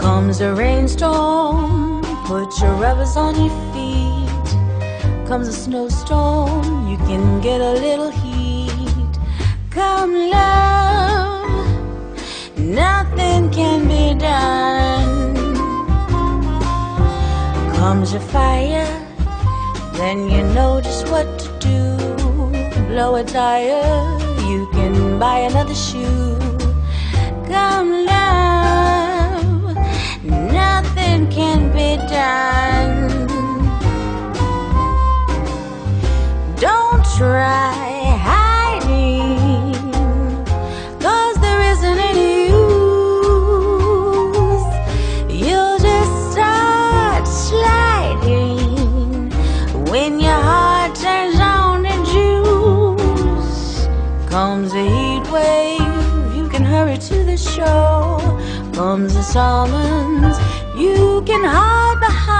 Comes a rainstorm, put your rubbers on your feet. Comes a snowstorm, you can get a little heat. Come love, nothing can be done. Comes a fire, then you know just what to do. Blow a tire, you can buy another shoe. Try hiding, cause there isn't any use. You'll just start sliding when your heart turns on to juice. Comes a heat wave, you can hurry to the show. Comes a summons, you can hide behind